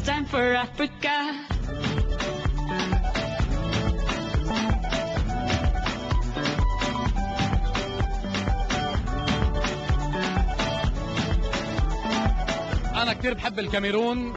It's time for Africa. أنا كتير بحب الكاميرون